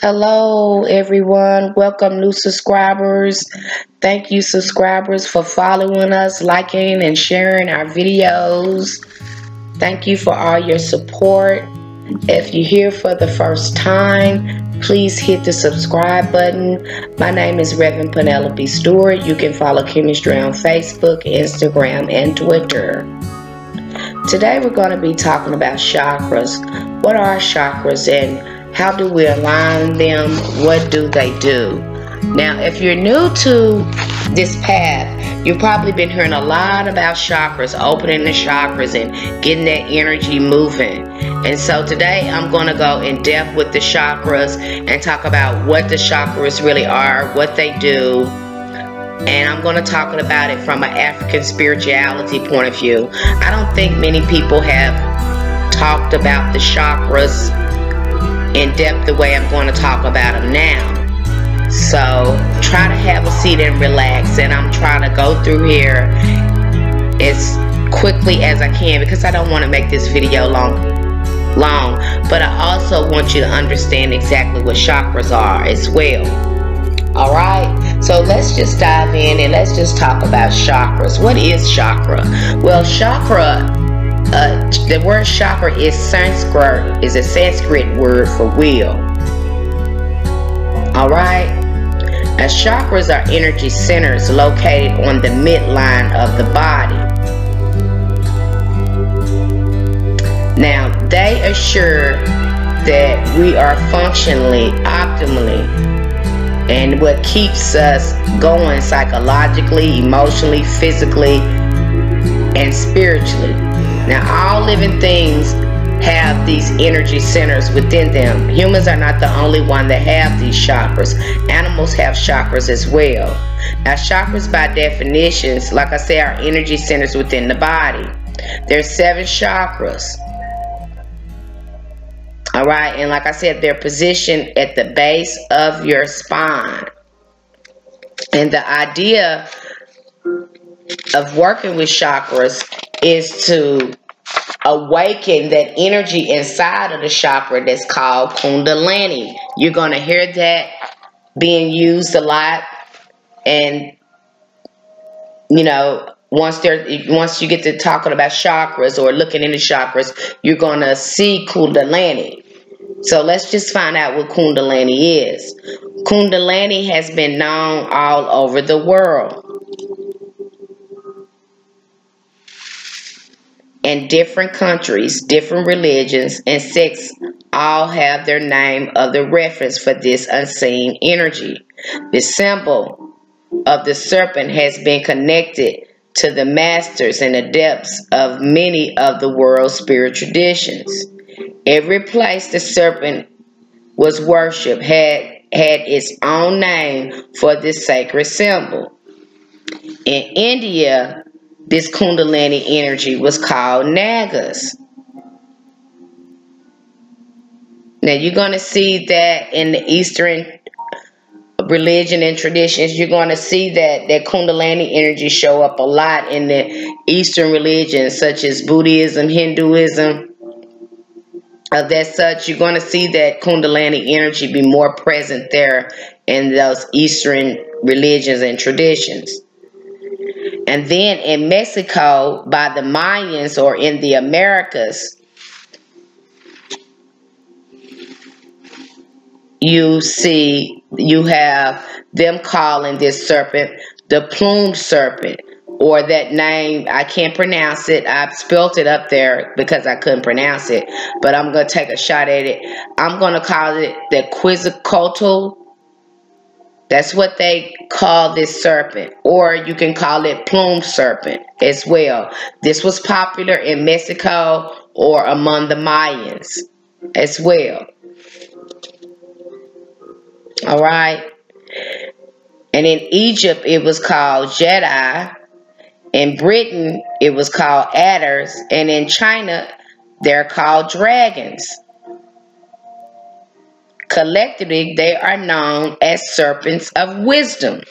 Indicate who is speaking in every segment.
Speaker 1: Hello, everyone. Welcome, new subscribers. Thank you, subscribers, for following us, liking, and sharing our videos. Thank you for all your support. If you're here for the first time, please hit the subscribe button. My name is Reverend Penelope Stewart. You can follow Kemancestry on Facebook, Instagram, and Twitter. Today, we're going to be talking about chakras. What are chakras and how do we align them? What do they do? Now, if you're new to this path, you've probably been hearing a lot about chakras, opening the chakras and getting that energy moving. And so today I'm going to go in depth with the chakras and talk about what the chakras really are, what they do, and I'm going to talk about it from an African spirituality point of view. I don't think many people have talked about the chakras in depth the way I'm going to talk about them now. So try to have a seat and relax. And I'm trying to go through here as quickly as I can because I don't want to make this video long long but I also want you to understand exactly what chakras are as well all right so let's just dive in and let's just talk about chakras what is chakra well chakra uh, the word chakra is Sanskrit, is a Sanskrit word for wheel. All right. As chakras are energy centers located on the midline of the body. Now, they assure that we are functionally, optimally, and what keeps us going psychologically, emotionally, physically, and spiritually. Now, all living things have these energy centers within them. Humans are not the only one that have these chakras. Animals have chakras as well. Now, chakras by definitions, like I say, are energy centers within the body. There's seven chakras. All right, and like I said, they're positioned at the base of your spine. And the idea of working with chakras is to awaken that energy inside of the chakra that's called kundalini. You're going to hear that being used a lot. And you know once there once you get to talking about chakras or looking into chakras you're going to see kundalini. So let's just find out what kundalini is. Kundalini has been known all over the world and different countries, different religions, and sects all have their name of the reference for this unseen energy. The symbol of the serpent has been connected to the masters and the depths of many of the world's spiritual traditions. Every place the serpent was worshipped had, had its own name for this sacred symbol. In India, this Kundalini energy was called Nagas. Now you're going to see that in the Eastern religion and traditions, you're going to see that that Kundalini energy show up a lot in the Eastern religions, such as Buddhism, Hinduism. Of that such, you're going to see that Kundalini energy be more present there in those Eastern religions and traditions. And then in Mexico, by the Mayans or in the Americas, you see, you have them calling this serpent the plume serpent or that name. I can't pronounce it. I've spelt it up there because I couldn't pronounce it, but I'm going to take a shot at it. I'm going to call it the Quetzalcoatl that's what they call this serpent, or you can call it plume serpent as well. This was popular in Mexico or among the Mayans as well. All right. And in Egypt, it was called Jedi. In Britain, it was called adders. And in China, they're called dragons. Collectively, they are known as serpents of wisdom.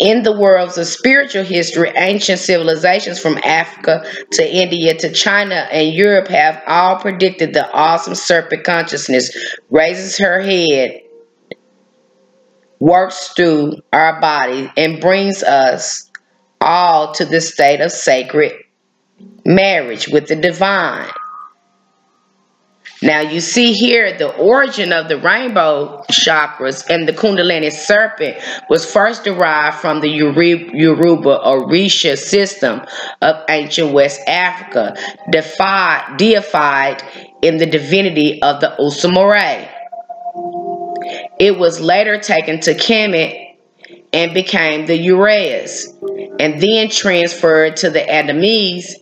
Speaker 1: In the worlds of spiritual history, ancient civilizations from Africa to India to China and Europe have all predicted the awesome serpent consciousness raises her head, works through our body, and brings us all to the state of sacred marriage with the divine. Now you see here the origin of the rainbow chakras and the Kundalini serpent was first derived from the Yoruba Orisha system of ancient West Africa, defied, deified in the divinity of the Oshumare. It was later taken to Kemet and became the Uraeus, and then transferred to the Adamese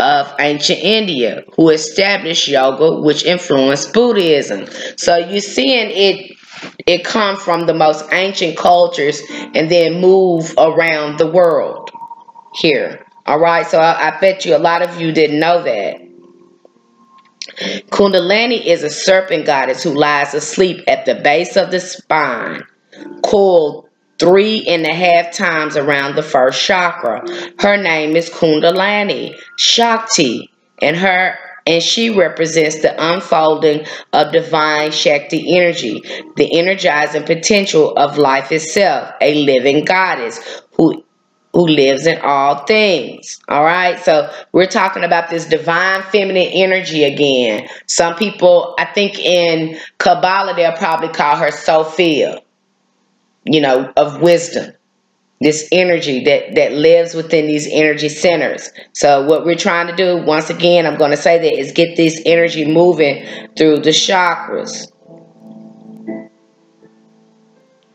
Speaker 1: of ancient India who established yoga which influenced Buddhism. So you're seeing it it come from the most ancient cultures and then move around the world here. All right, so I, I bet you a lot of you didn't know that. Kundalini is a serpent goddess who lies asleep at the base of the spine, coiled three and a half times around the first chakra. Her name is Kundalini Shakti, and her and she represents the unfolding of divine Shakti energy, the energizing potential of life itself, a living goddess who who lives in all things. All right. So we're talking about this divine feminine energy again. Some people, I think in Kabbalah, they'll probably call her Sophia you know, of wisdom. This energy that, that lives within these energy centers. So what we're trying to do, once again, I'm going to say that, is get this energy moving through the chakras.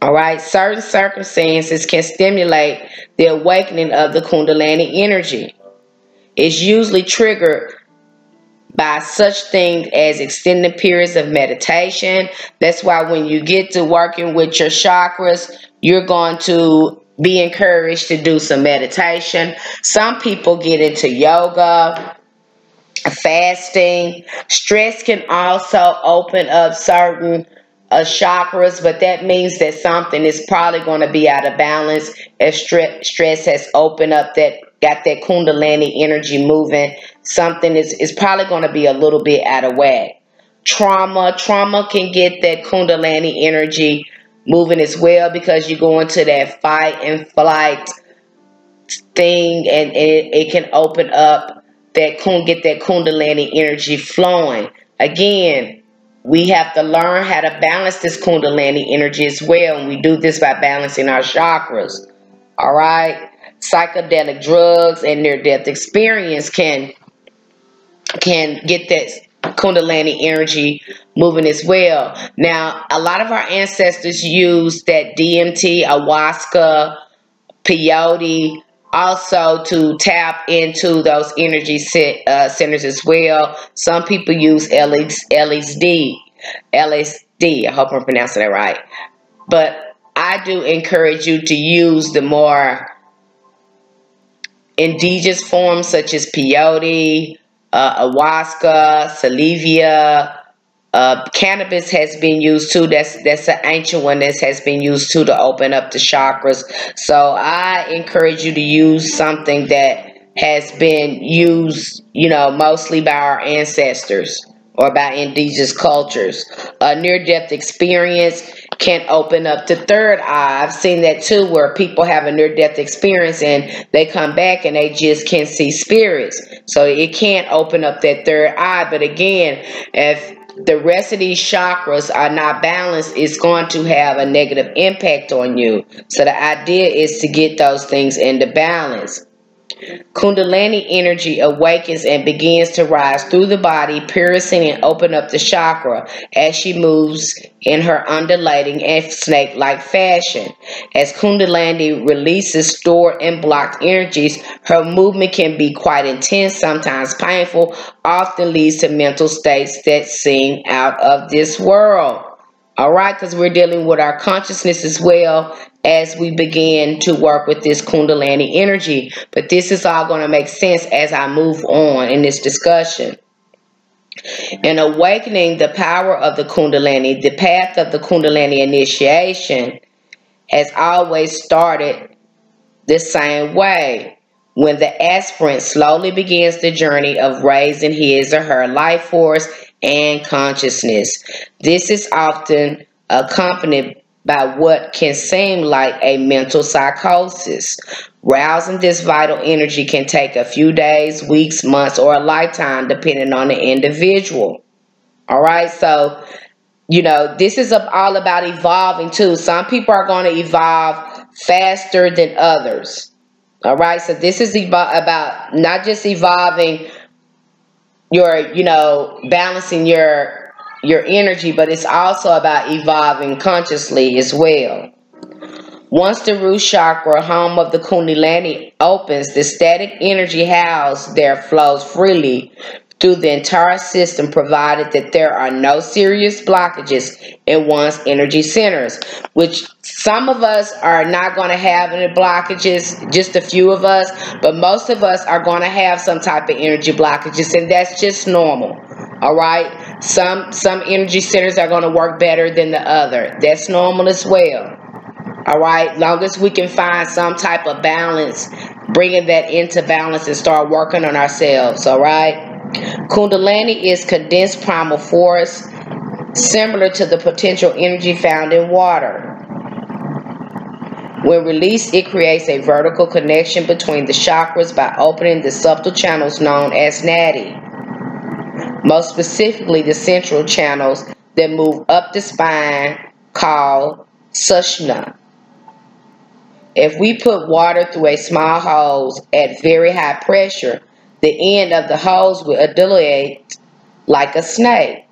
Speaker 1: All right, certain circumstances can stimulate the awakening of the Kundalini energy. It's usually triggered by such things as extended periods of meditation. That's why when you get to working with your chakras, you're going to be encouraged to do some meditation. Some people get into yoga, fasting. Stress can also open up certain uh, chakras, but that means that something is probably going to be out of balance if stress, stress has opened up that got that kundalini energy moving something is, is probably going to be a little bit out of whack. Trauma, trauma can get that kundalini energy moving as well because you go into that fight and flight thing and, it, it can open up that get that kundalini energy flowing. Again, we have to learn how to balance this kundalini energy as well. And we do this by balancing our chakras. All right. Psychedelic drugs and near death experience can can get that kundalini energy moving as well. Now, a lot of our ancestors used that DMT, ayahuasca, peyote, also to tap into those energy uh, centers as well. Some people use LSD, LSD. I hope I'm pronouncing that right. But I do encourage you to use the more indigenous forms such as peyote, uh, ayahuasca, salvia, uh, cannabis has been used too. That's that's an ancient one that has been used too to open up the chakras. So I encourage you to use something that has been used, you know, mostly by our ancestors or by indigenous cultures. A near-death experience can open up the third eye. I've seen that too, where people have a near-death experience and they come back and they just can see spirits. So it can't open up that third eye. But again, if the rest of these chakras are not balanced, it's going to have a negative impact on you. So the idea is to get those things into balance. Kundalini energy awakens and begins to rise through the body, piercing and open up the chakra as she moves in her undulating and snake-like fashion. As Kundalini releases stored and blocked energies, her movement can be quite intense, sometimes painful, often leads to mental states that seem out of this world. All right, because we're dealing with our consciousness as well as we begin to work with this Kundalini energy. But this is all going to make sense as I move on in this discussion. In awakening the power of the Kundalini, the path of the Kundalini initiation has always started the same way when the aspirant slowly begins the journey of raising his or her life force and consciousness. This is often accompanied by what can seem like a mental psychosis. Rousing this vital energy can take a few days, weeks, months, or a lifetime, depending on the individual. All right, so you know, this is all about evolving too. Some people are going to evolve faster than others. All right, so this is about not just evolving your, you know, balancing your your energy, but it's also about evolving consciously as well. Once the root chakra, home of the Kundalini, opens, the static energy housed there flows freely through the entire system provided that there are no serious blockages in one's energy centers, which some of us are not going to have any blockages, just a few of us, but most of us are going to have some type of energy blockages, and that's just normal. All right, some some energy centers are going to work better than the other. That's normal as well. All right, long as we can find some type of balance, bringing that into balance and start working on ourselves. All right. Kundalini is condensed primal force, similar to the potential energy found in water. When released, it creates a vertical connection between the chakras by opening the subtle channels known as nadi. Most specifically, the central channels that move up the spine called sushumna. If we put water through a small hose at very high pressure, the end of the hose will undulate like a snake.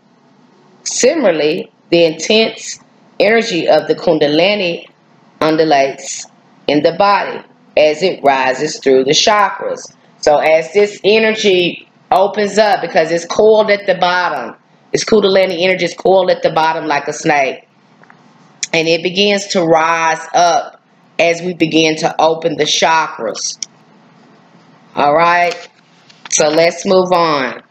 Speaker 1: Similarly, the intense energy of the Kundalini undulates in the body as it rises through the chakras. So as this energy opens up, because it's coiled at the bottom, this Kundalini energy is coiled at the bottom like a snake. And it begins to rise up as we begin to open the chakras. All right. So let's move on.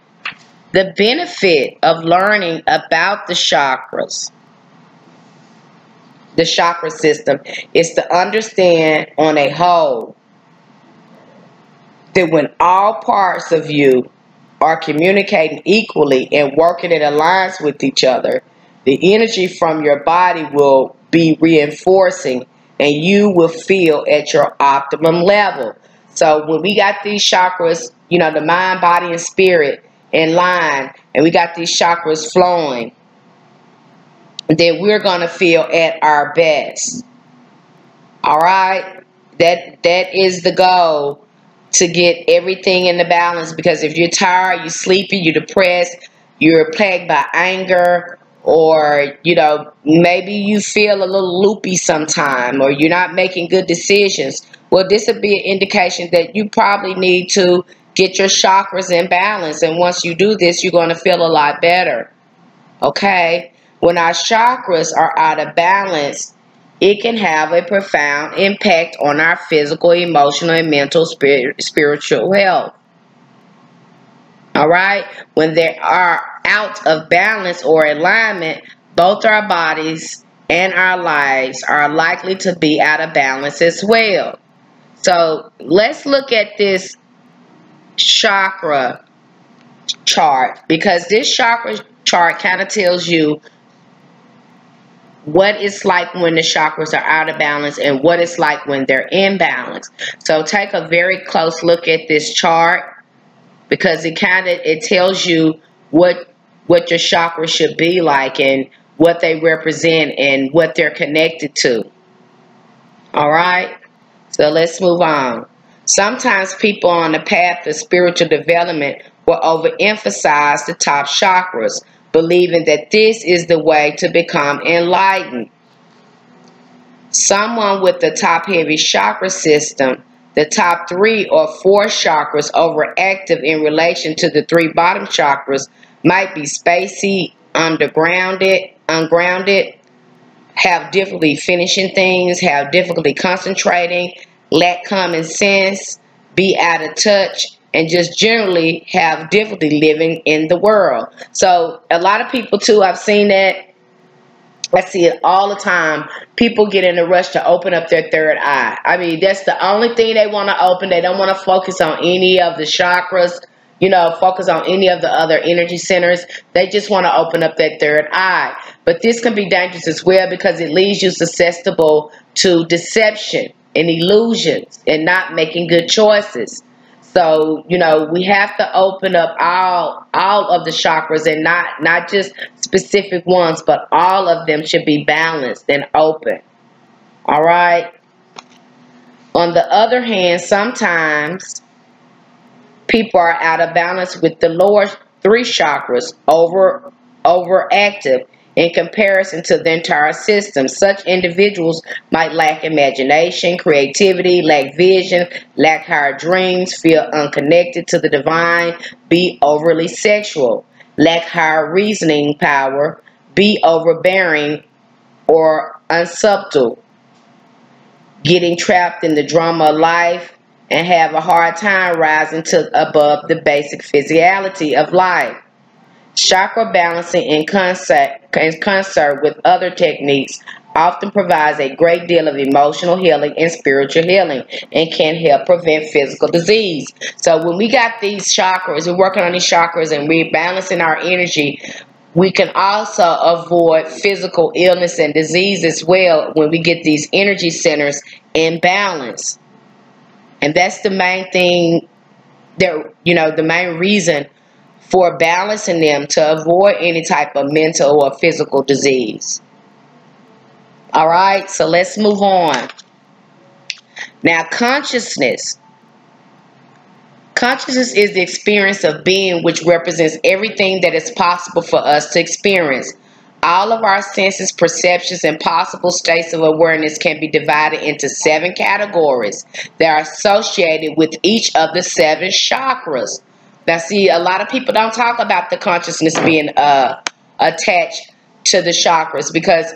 Speaker 1: The benefit of learning about the chakras, the chakra system, is to understand on a whole that when all parts of you are communicating equally and working in alliance with each other, the energy from your body will be reinforcing and you will feel at your optimum level. So when we got these chakras you know, the mind, body, and spirit in line, and we got these chakras flowing, then we're going to feel at our best. All right? That That is the goal to get everything in the balance because if you're tired, you're sleepy, you're depressed, you're plagued by anger, or you know maybe you feel a little loopy sometime or you're not making good decisions well this would be an indication that you probably need to Get your chakras in balance. And once you do this, you're going to feel a lot better. Okay? When our chakras are out of balance, it can have a profound impact on our physical, emotional, and mental spirit, spiritual health. All right? When they are out of balance or alignment, both our bodies and our lives are likely to be out of balance as well. So let's look at this chakra chart because this chakra chart kind of tells you what it's like when the chakras are out of balance and what it's like when they're in balance. So take a very close look at this chart because it kind of it tells you what what your chakras should be like and what they represent and what they're connected to. All right. So let's move on. Sometimes people on the path of spiritual development will overemphasize the top chakras, believing that this is the way to become enlightened. Someone with the top heavy chakra system, the top three or four chakras overactive in relation to the three bottom chakras, might be spacey, undergrounded, ungrounded, have difficulty finishing things, have difficulty concentrating, lack common sense, be out of touch, and just generally have difficulty living in the world. So a lot of people too, I've seen that I see it all the time. People get in a rush to open up their third eye. I mean, that's the only thing they want to open. They don't want to focus on any of the chakras, you know, focus on any of the other energy centers. They just want to open up that third eye. But this can be dangerous as well because it leaves you susceptible to deception and illusions and not making good choices. So, you know, we have to open up all all of the chakras and not not just specific ones, but all of them should be balanced and open. All right? On the other hand, sometimes people are out of balance with the lower three chakras over overactive in comparison to the entire system. Such individuals might lack imagination, creativity, lack vision, lack higher dreams, feel unconnected to the divine, be overly sexual, lack higher reasoning power, be overbearing or unsubtle, getting trapped in the drama of life, and have a hard time rising to above the basic physicality of life. Chakra balancing in concert, in concert with other techniques often provides a great deal of emotional healing and spiritual healing and can help prevent physical disease. So when we got these chakras, we're working on these chakras and we're balancing our energy, we can also avoid physical illness and disease as well when we get these energy centers in balance. And that's the main thing that, you know, the main reason for balancing them to avoid any type of mental or physical disease. All right, so let's move on. Now, consciousness. Consciousness is the experience of being which represents everything that is possible for us to experience. All of our senses, perceptions, and possible states of awareness can be divided into seven categories that are associated with each of the seven chakras. Now, see, a lot of people don't talk about the consciousness being uh, attached to the chakras because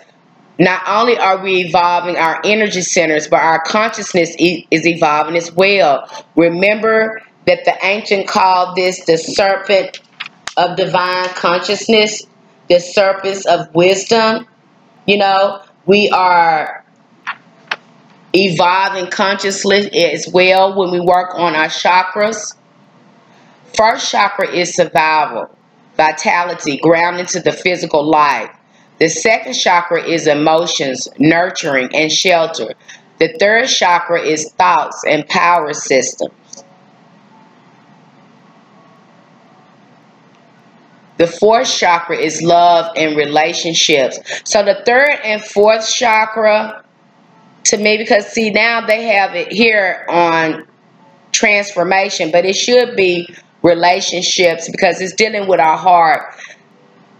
Speaker 1: not only are we evolving our energy centers, but our consciousness e is evolving as well. Remember that the ancient called this the serpent of divine consciousness, the serpents of wisdom. You know, we are evolving consciously as well when we work on our chakras. First chakra is survival, vitality, grounding to the physical life. The second chakra is emotions, nurturing, and shelter. The third chakra is thoughts and power systems. The fourth chakra is love and relationships. So the third and fourth chakra, to me, because see, now they have it here on transformation, but it should be relationships because it's dealing with our heart.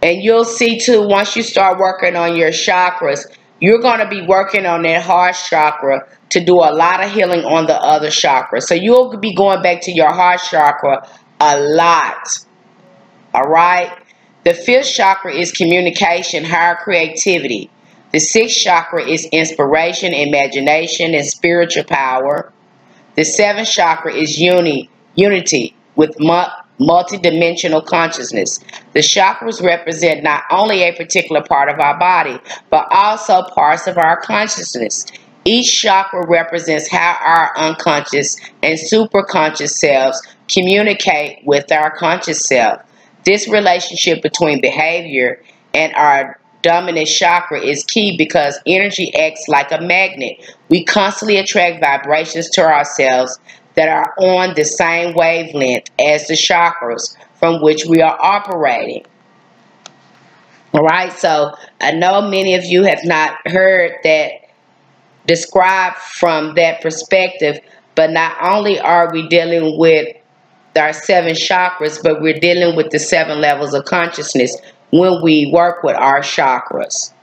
Speaker 1: And you'll see too, once you start working on your chakras, you're going to be working on that heart chakra to do a lot of healing on the other chakras. So you'll be going back to your heart chakra a lot. All right? The fifth chakra is communication, higher creativity. The sixth chakra is inspiration, imagination, and spiritual power. The seventh chakra is uni, unity, with multidimensional consciousness. The chakras represent not only a particular part of our body, but also parts of our consciousness. Each chakra represents how our unconscious and superconscious selves communicate with our conscious self. This relationship between behavior and our dominant chakra is key because energy acts like a magnet. We constantly attract vibrations to ourselves that are on the same wavelength as the chakras from which we are operating. All right, so I know many of you have not heard that described from that perspective, but not only are we dealing with our seven chakras, but we're dealing with the seven levels of consciousness when we work with our chakras.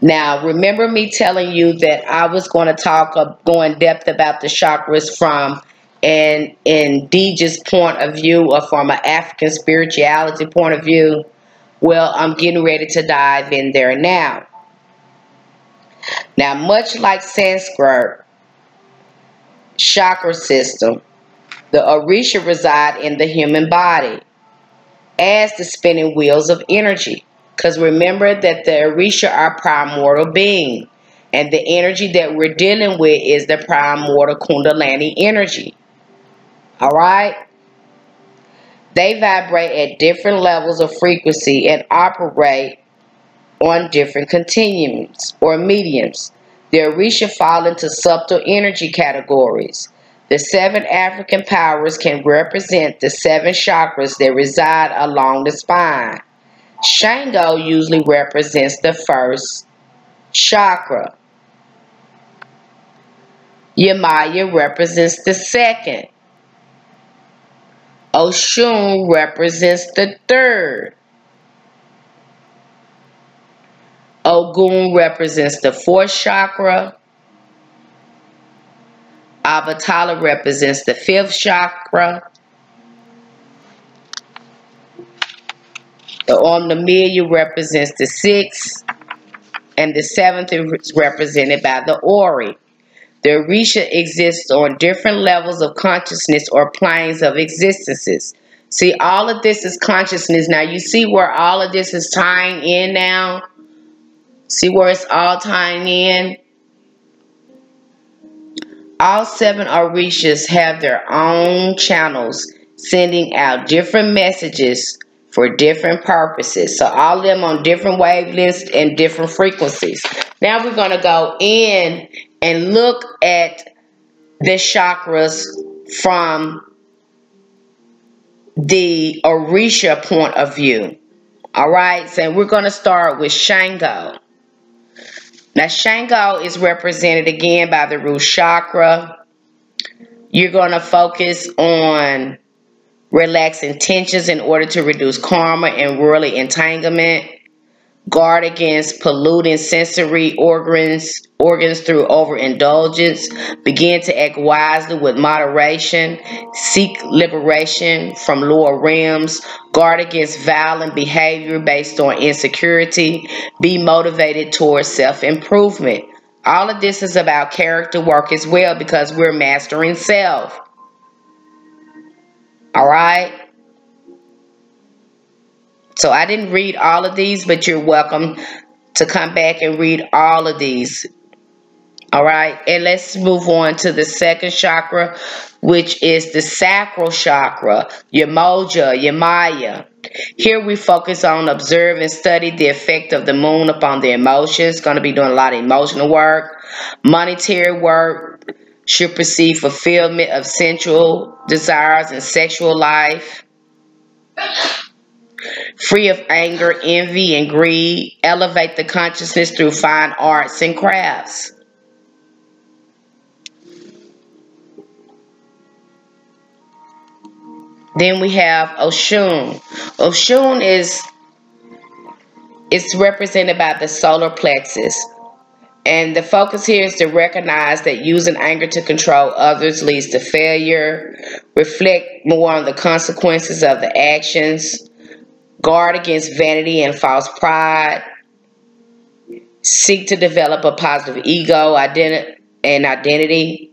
Speaker 1: Now, remember me telling you that I was going to talk, uh, go in depth about the chakras from an indigenous point of view or from an African spirituality point of view, well, I'm getting ready to dive in there now. Now, much like Sanskrit chakra system, the Orisha reside in the human body as the spinning wheels of energy. Because remember that the Orisha are primordial being. And the energy that we're dealing with is the primordial Kundalini energy. Alright? They vibrate at different levels of frequency and operate on different continuums or mediums. The Orisha fall into subtle energy categories. The seven African powers can represent the seven chakras that reside along the spine. Shango usually represents the first chakra. Yemaya represents the second. Oshun represents the third. Ogun represents the fourth chakra. Obatala represents the fifth chakra. The Orunmila represents the sixth. And the seventh is represented by the Ori. The Orisha exists on different levels of consciousness or planes of existences. See, all of this is consciousness. Now, you see where all of this is tying in now? See where it's all tying in? All seven Orishas have their own channels sending out different messages for different purposes. So all of them on different wavelengths and different frequencies. Now we're going to go in and look at the chakras from the Orisha point of view. All right, so we're going to start with Shango. Now, Shango is represented again by the root chakra. You're going to focus on relaxing tensions in order to reduce karma and worldly entanglement guard against polluting sensory organs organs through overindulgence. Begin to act wisely with moderation. Seek liberation from lower realms. Guard against violent behavior based on insecurity. Be motivated towards self-improvement. All of this is about character work as well because we're mastering self. All right so I didn't read all of these, but you're welcome to come back and read all of these. All right, and let's move on to the second chakra, which is the sacral chakra, Yemoja, your maya. Here we focus on observe and study the effect of the moon upon the emotions. Going to be doing a lot of emotional work, monetary work, should perceive fulfillment of sensual desires and sexual life free of anger, envy, and greed. Elevate the consciousness through fine arts and crafts. Then we have Oshun. Oshun is it's represented by the solar plexus. And the focus here is to recognize that using anger to control others leads to failure. Reflect more on the consequences of the actions guard against vanity and false pride, seek to develop a positive ego identi- and identity,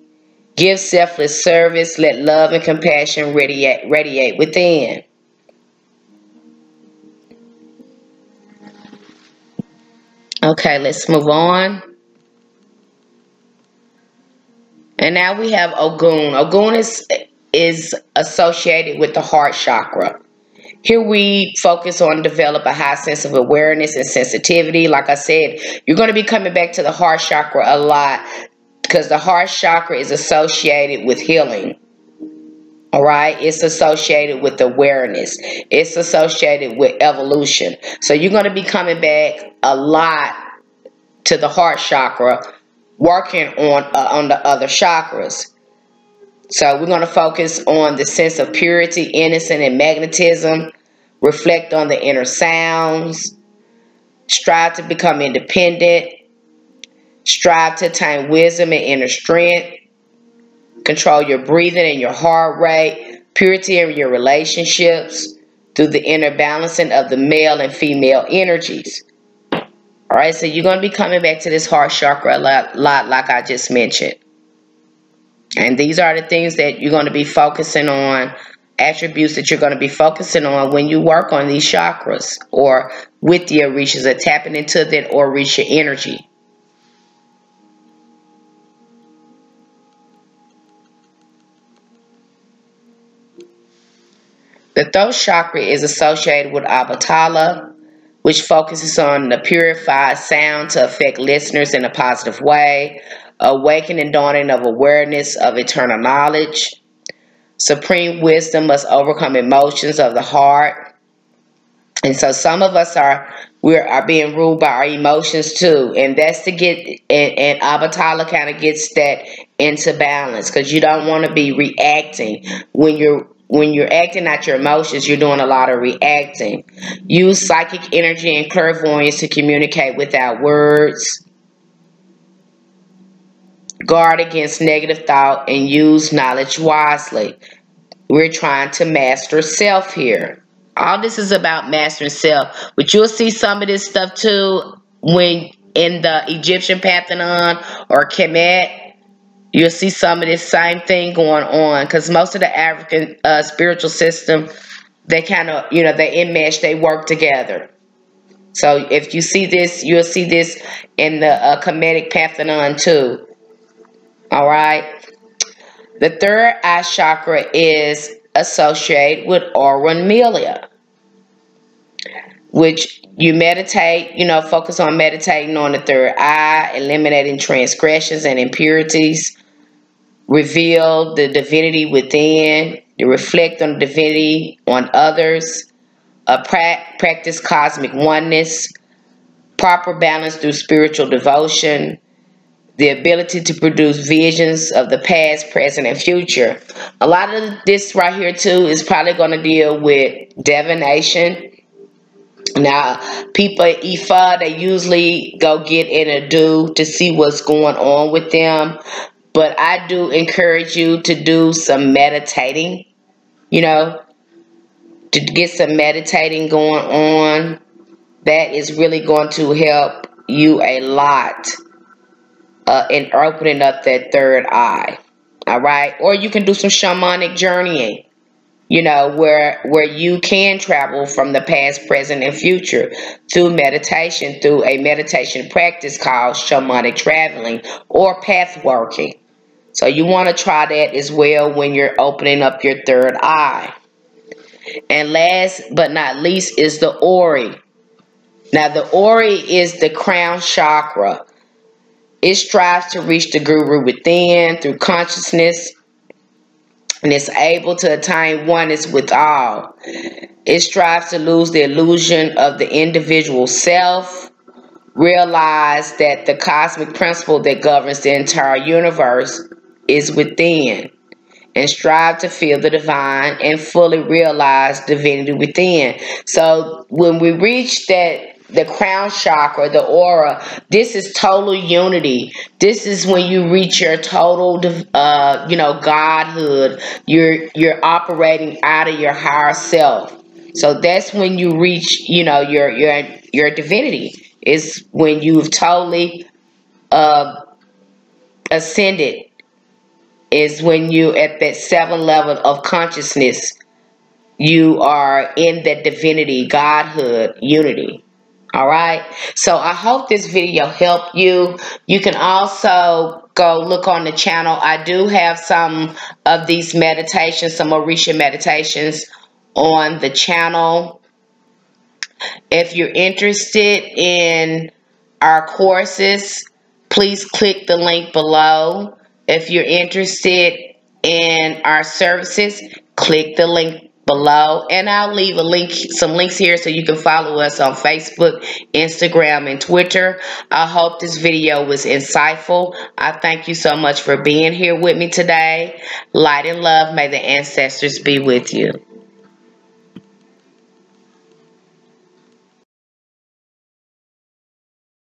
Speaker 1: give selfless service, let love and compassion radiate, radiate within. Okay, let's move on. And now we have Ogun. Ogun is, is associated with the heart chakra. Here we focus on develop a high sense of awareness and sensitivity. Like I said, you're going to be coming back to the heart chakra a lot because the heart chakra is associated with healing. All right, it's associated with awareness. It's associated with evolution. So you're going to be coming back a lot to the heart chakra, working on uh, on the other chakras. So we're going to focus on the sense of purity, innocence, and magnetism. Reflect on the inner sounds. Strive to become independent. Strive to attain wisdom and inner strength. Control your breathing and your heart rate. Purity in your relationships through the inner balancing of the male and female energies. All right, so you're going to be coming back to this heart chakra a lot, lot like I just mentioned. And these are the things that you're going to be focusing on attributes that you're going to be focusing on when you work on these chakras or with the orishas or tapping into that orisha energy. The throat chakra is associated with Obatala, which focuses on the purified sound to affect listeners in a positive way, awakening and dawning of awareness of eternal knowledge. Supreme wisdom must overcome emotions of the heart. And so some of us are we are being ruled by our emotions too. And that's to get and, and Obatala kind of gets that into balance because you don't want to be reacting when you're when you're acting out your emotions, you're doing a lot of reacting. Use psychic energy and clairvoyance to communicate without words. Guard against negative thought and use knowledge wisely. We're trying to master self here. All this is about mastering self. But you'll see some of this stuff too when in the Egyptian Pantheon or Kemet You'll see some of this same thing going on because most of the African uh, spiritual system, they kind of, you know, they enmesh, they work together. So if you see this, you'll see this in the uh, Kemetic Pantheon too. All right. The third eye chakra is associated with Orunmila, which you meditate, you know, focus on meditating on the third eye, eliminating transgressions and impurities, reveal the divinity within, reflect on the divinity on others, a pra practice cosmic oneness, proper balance through spiritual devotion, the ability to produce visions of the past, present, and future. A lot of this right here too is probably going to deal with divination. Now, people at Ifa, they usually go get in a do to see what's going on with them. But I do encourage you to do some meditating, you know, to get some meditating going on. That is really going to help you a lot uh, in opening up that third eye. All right. Or you can do some shamanic journeying you know where where you can travel from the past present and future through meditation through a meditation practice called shamanic traveling or path working so you want to try that as well when you're opening up your third eye. And last but not least is the Ori. Now the Ori is the crown chakra. It strives to reach the guru within through consciousness and it's able to attain oneness with all. It strives to lose the illusion of the individual self, realize that the cosmic principle that governs the entire universe is within and strive to feel the divine and fully realize divinity within. So when we reach that the crown chakra, the aura, this is total unity. This is when you reach your total, uh, you know, godhood. You're you're operating out of your higher self. So that's when you reach, you know, your your your divinity. Is when you've totally uh, ascended is when you at that seven level of consciousness you are in that divinity godhood unity all right. So i hope this video helped you. You can also go look on the channel. I do have some of these meditations some orisha meditations on the channel. If you're interested in our courses please click the link below. If you're interested in our services, click the link below and I'll leave a link some links here so you can follow us on Facebook, Instagram, and Twitter. I hope this video was insightful. I thank you so much for being here with me today. Light and love, may the ancestors be with you.